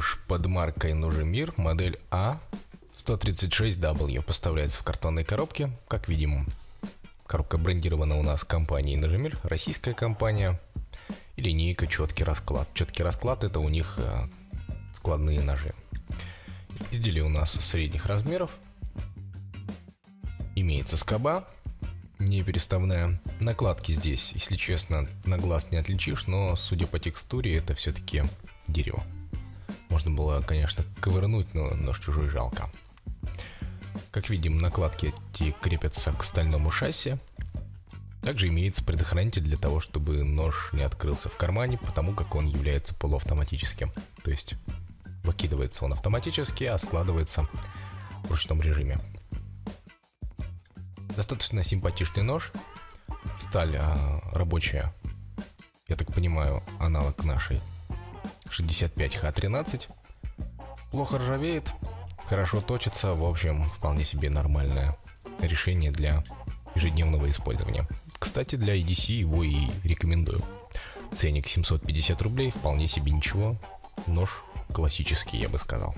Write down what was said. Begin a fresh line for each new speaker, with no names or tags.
нож под маркой Ножемир, модель А136W. Поставляется в картонной коробке. Как видим, коробка брендирована у нас компанией Ножемир, российская компания. И линейка четкий расклад. Четкий расклад это у них э, складные ножи. Изделие у нас средних размеров. Имеется скоба, не переставная. Накладки здесь, если честно, на глаз не отличишь, но судя по текстуре, это все-таки дерево. Можно было, конечно, ковырнуть, но нож чужой жалко. Как видим, накладки эти крепятся к стальному шасси. Также имеется предохранитель для того, чтобы нож не открылся в кармане, потому как он является полуавтоматическим. То есть выкидывается он автоматически, а складывается в ручном режиме. Достаточно симпатичный нож. Сталь а, рабочая, я так понимаю, аналог нашей 65Х13. Плохо ржавеет, хорошо точится, в общем, вполне себе нормальное решение для ежедневного использования. Кстати, для EDC его и рекомендую. Ценник 750 рублей, вполне себе ничего. Нож классический, я бы сказал.